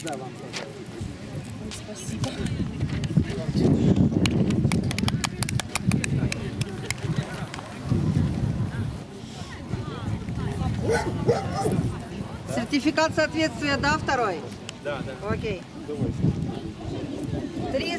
Куда вам? Спасибо. Сертификат соответствия, да, второй? Да, да. Окей. Три